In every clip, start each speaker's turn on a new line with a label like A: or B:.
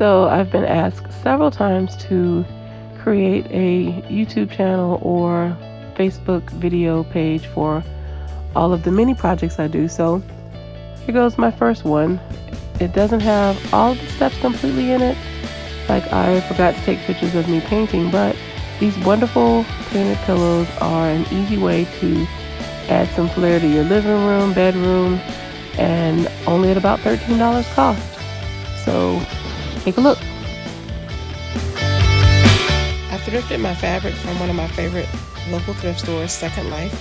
A: So I've been asked several times to create a YouTube channel or Facebook video page for all of the mini projects I do. So here goes my first one. It doesn't have all the steps completely in it. Like I forgot to take pictures of me painting, but these wonderful painted pillows are an easy way to add some flair to your living room, bedroom, and only at about $13 cost. So take a look. I thrifted my fabric from one of my favorite local thrift stores, Second Life,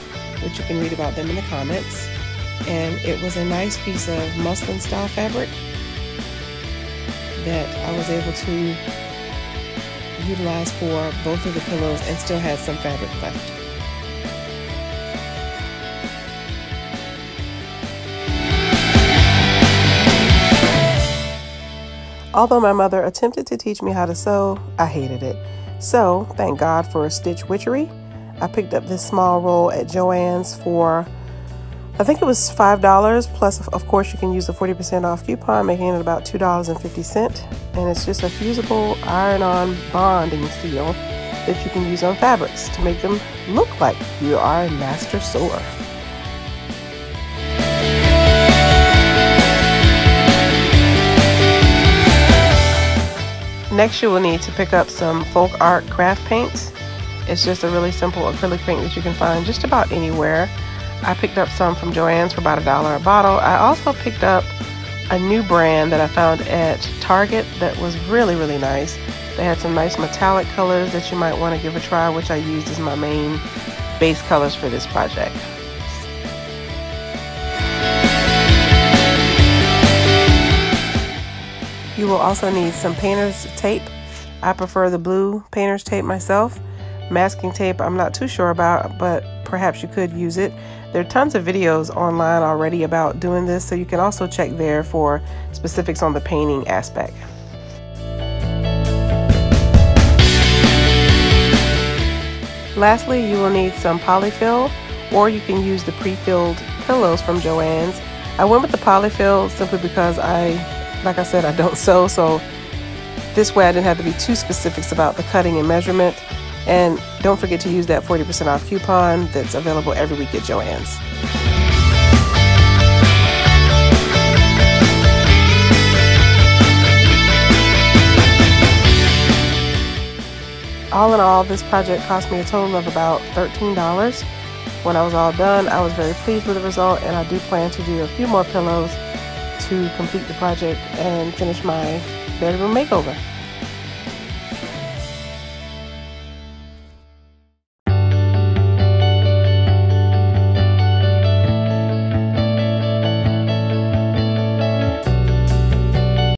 A: which you can read about them in the comments. And it was a nice piece of muslin style fabric that I was able to utilize for both of the pillows and still had some fabric left. Although my mother attempted to teach me how to sew, I hated it. So, thank God for Stitch Witchery. I picked up this small roll at Joann's for, I think it was $5, plus of course you can use a 40% off coupon, making it about $2.50. And it's just a fusible iron-on bonding seal that you can use on fabrics to make them look like you are a master sewer. Next you will need to pick up some folk art craft paints. It's just a really simple acrylic paint that you can find just about anywhere. I picked up some from Joann's for about a dollar a bottle. I also picked up a new brand that I found at Target that was really, really nice. They had some nice metallic colors that you might want to give a try, which I used as my main base colors for this project. Will also need some painter's tape. I prefer the blue painter's tape myself. Masking tape, I'm not too sure about, but perhaps you could use it. There are tons of videos online already about doing this, so you can also check there for specifics on the painting aspect. Lastly, you will need some polyfill, or you can use the pre-filled pillows from Joann's. I went with the polyfill simply because I like I said, I don't sew, so this way I didn't have to be too specifics about the cutting and measurement. And don't forget to use that 40% off coupon that's available every week at Joann's. All in all, this project cost me a total of about $13. When I was all done, I was very pleased with the result and I do plan to do a few more pillows to complete the project and finish my bedroom makeover.